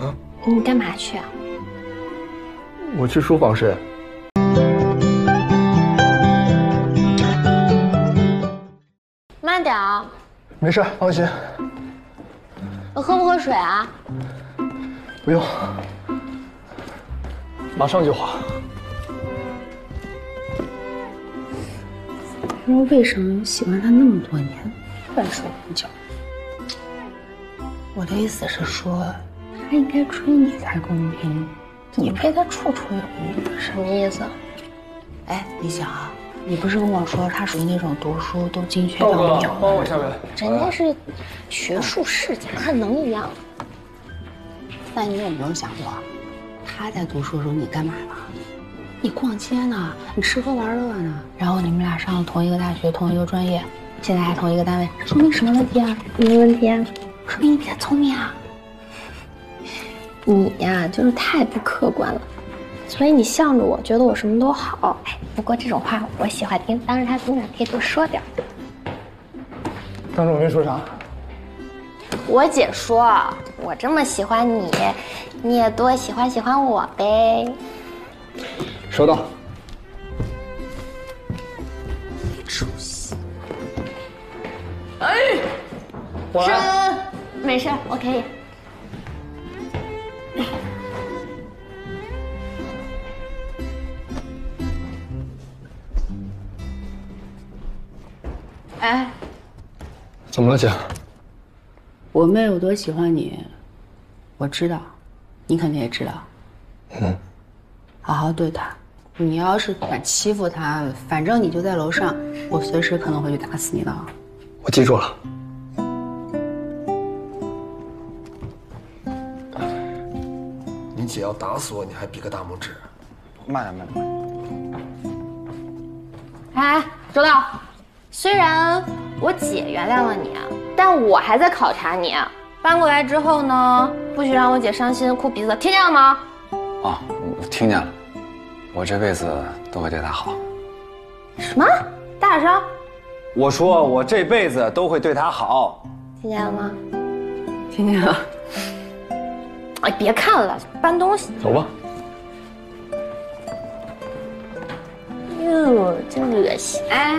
啊？你干嘛去啊？我去书房睡。慢点啊！没事，放心。喝不喝水啊？不用，马上就好。不知道为什么喜欢他那么多年，突然说很久？我的意思是说，他应该追你才公平，你配他处处有余，什么意思？哎，你想啊，你不是跟我说他属于那种读书都精确道到秒？帮我下来。人家是学术世家，他能一样？那你有没有想过，他在读书的时候你干嘛了？你逛街呢，你吃喝玩乐呢，然后你们俩上了同一个大学，同一个专业，现在还同一个单位，说明什么问题啊？什么问题啊？说明你比他聪明啊！你呀，就是太不客观了，所以你向着我，觉得我什么都好。哎，不过这种话我喜欢听，当着他面可以多说点。当时我没说啥。我姐说，我这么喜欢你，你也多喜欢喜欢我呗。收到。没出息。哎，我来。没事，我可以。哎，怎么了，姐？我妹有多喜欢你，我知道，你肯定也知道。嗯。好好对她，你要是敢欺负她，反正你就在楼上，我随时可能会去打死你的。我记住了。你姐要打死我，你还比个大拇指？慢点，慢点，慢点。哎，周道，虽然我姐原谅了你，但我还在考察你。搬过来之后呢，不许让我姐伤心哭鼻子，听见了吗？哦，我听见了。我这辈子都会对她好。什么？大点声！我说我这辈子都会对她好。听见了吗？听见了。哎，别看了，搬东西。走吧。哟，真恶心！哎，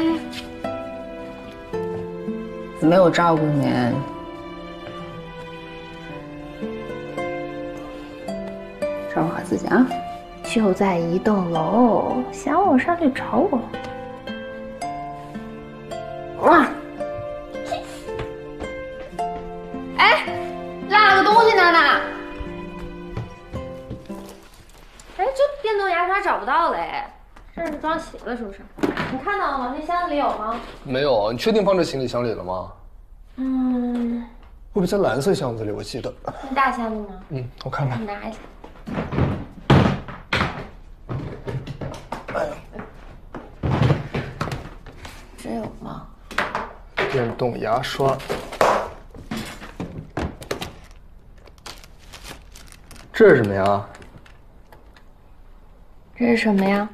没有照顾你。照顾好自己啊！就在一栋楼，想我上去找我。哇！哎，落了个东西呢呢。哎，这电动牙刷找不到了哎，这是装鞋了是不是？你看到了吗？那箱子里有吗？没有，你确定放这行李箱里了吗？嗯。会不会在蓝色箱子里？我记得。那大箱子呢？嗯，我看看。你拿一下。哎呀，真有吗？电动牙刷，这是什么呀？这是什么呀？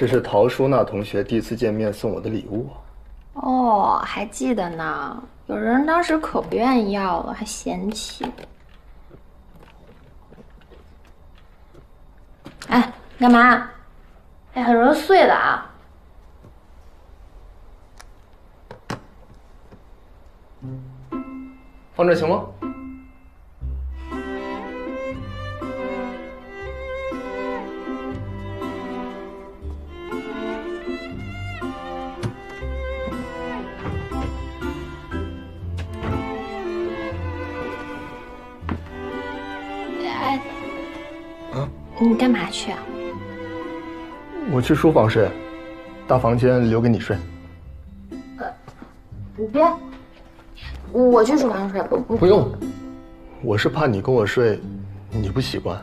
这是陶淑娜同学第一次见面送我的礼物。哦，还记得呢。有人当时可不愿意要了，还嫌弃。哎，干嘛？哎，很容易碎的啊。放这行吗？你干嘛去啊？我去书房睡，大房间留给你睡。呃，你别，我去书房睡不不不用，我是怕你跟我睡，你不习惯。